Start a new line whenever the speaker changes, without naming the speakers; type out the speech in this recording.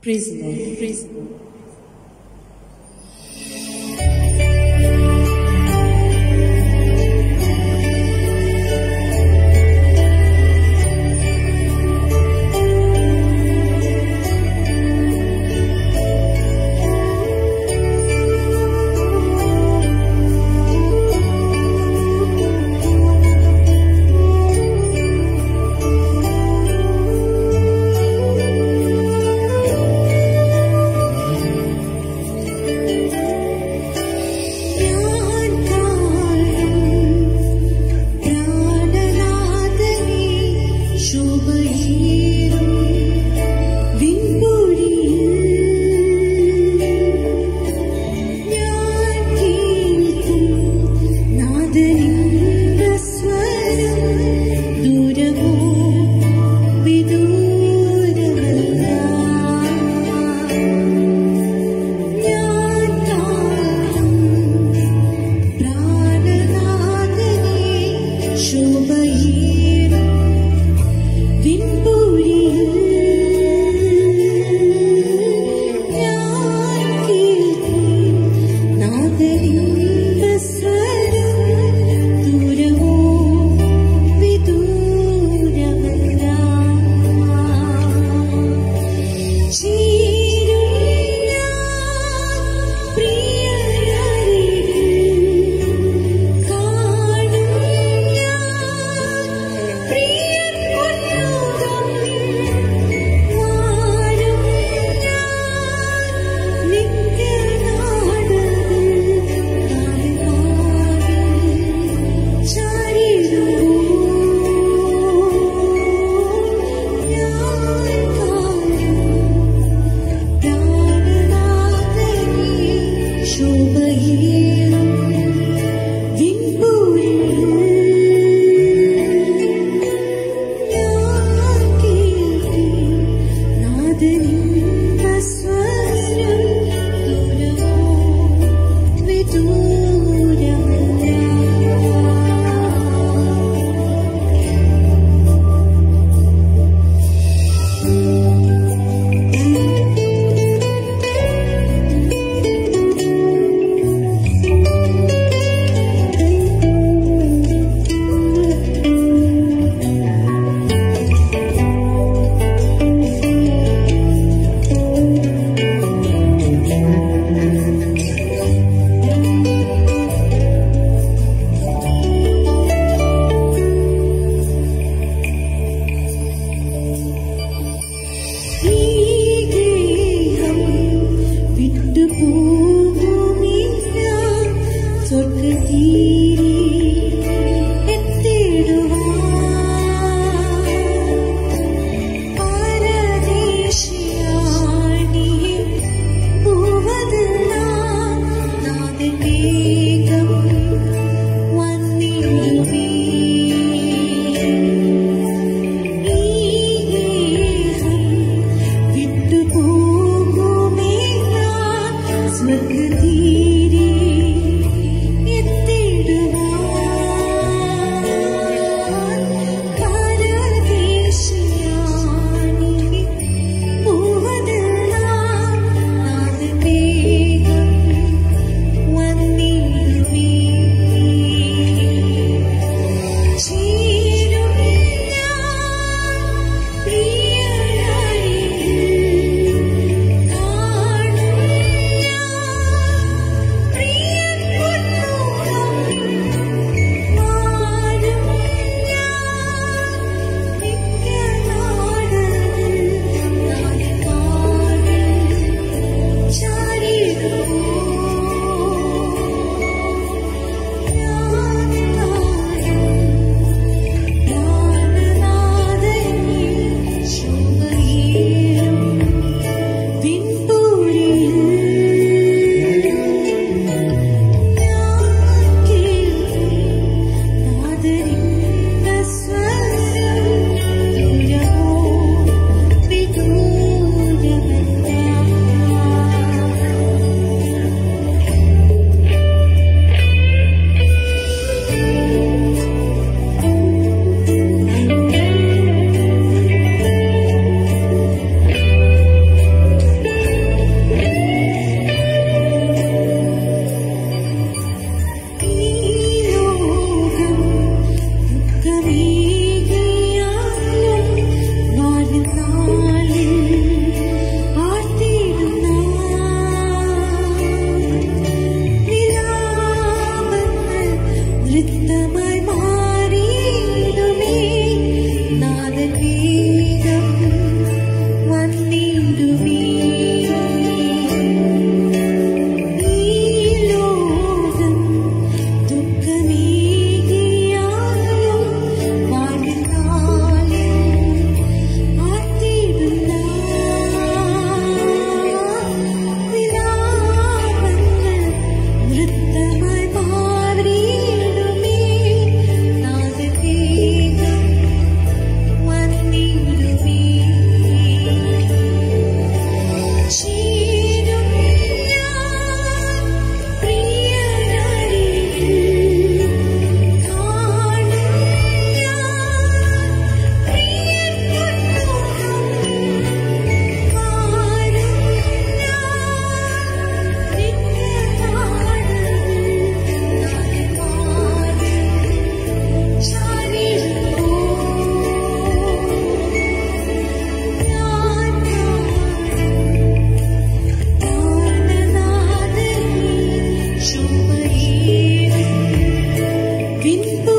Praise the 云朵。